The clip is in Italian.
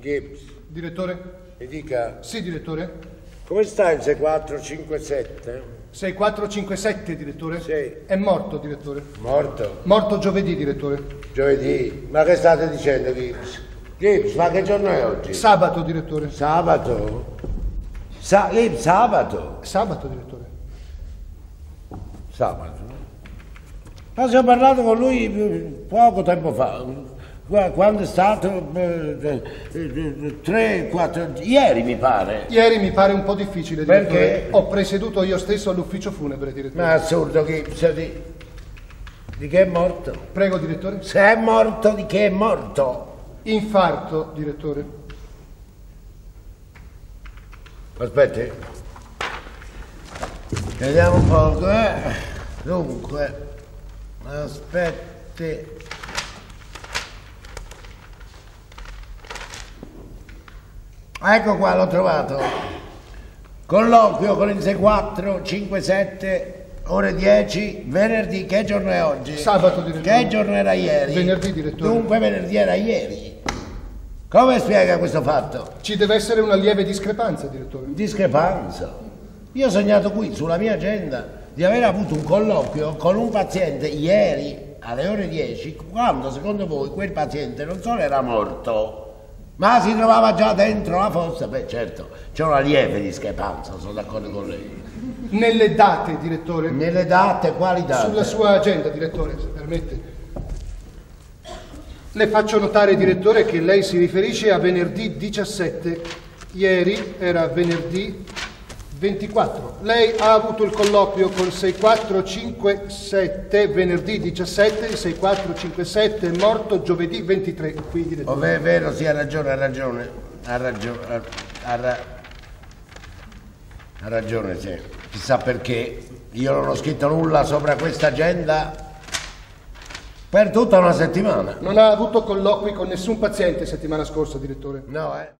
Gibbs, Direttore? mi dica, Sì, direttore? come sta il 6457? 6457, direttore? Sì. È morto, direttore. Morto? Morto giovedì, direttore. Giovedì? Ma che state dicendo, Gibbs? Gibbs, ma che giorno è oggi? Sabato, direttore. Sabato? Sa- Gibbs, sabato? Sabato, direttore. Sabato? Ma ci ho parlato con lui poco tempo fa, quando è stato? eh, eh, eh, Tre, quattro, ieri mi pare. Ieri mi pare un po' difficile, direttore. Perché? Ho presieduto io stesso all'ufficio funebre, direttore. Ma assurdo Gibbs, di, di che è morto? Prego, direttore. Se è morto, di che è morto? Infarto, direttore. Aspetti. Vediamo un po'. eh. Dunque, aspetti. Ecco qua, l'ho trovato. Colloquio con il 64 57 ore 10 venerdì. Che giorno è oggi? Sabato, direttore. Che giorno era ieri? Venerdì, direttore. Dunque venerdì era ieri. Come spiega questo fatto? Ci deve essere una lieve discrepanza, direttore. Discrepanza. Io ho segnato qui sulla mia agenda di aver avuto un colloquio con un paziente ieri alle ore 10 quando secondo voi quel paziente non solo era morto ma si trovava già dentro la fossa. Beh certo, c'è una lieve discrepanza, sono d'accordo con lei. Nelle date, direttore. Nelle date, quali date? Sulla sua agenda, direttore, se permette. Le faccio notare, direttore, che lei si riferisce a venerdì 17. Ieri era venerdì 24. Lei ha avuto il colloquio con 6457 venerdì 17, il 6457 è morto giovedì 23. Qui, Oh, è vero, sì, ha ragione, ha ragione. Ha ragione. Ha, ha ra- ha ragione, sì. Chissà perché io non ho scritto nulla sopra questa agenda per tutta una settimana. Non ha avuto colloqui con nessun paziente settimana scorsa, direttore. No, eh.